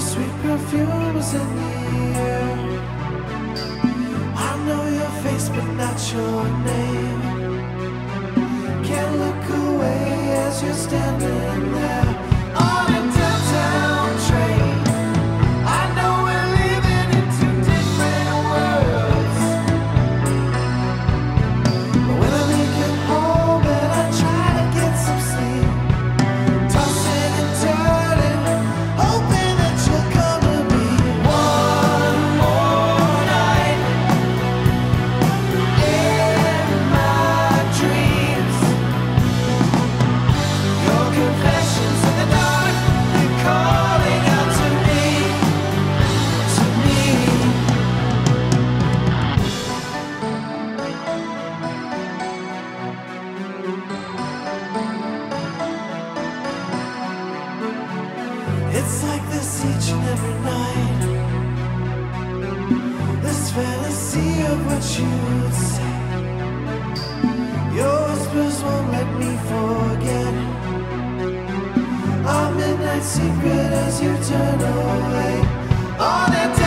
sweet perfumes in the air. It's like this each and every night. This fantasy of what you'd say. Your whispers won't let me forget. Our midnight secret as you turn away. On it.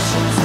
passions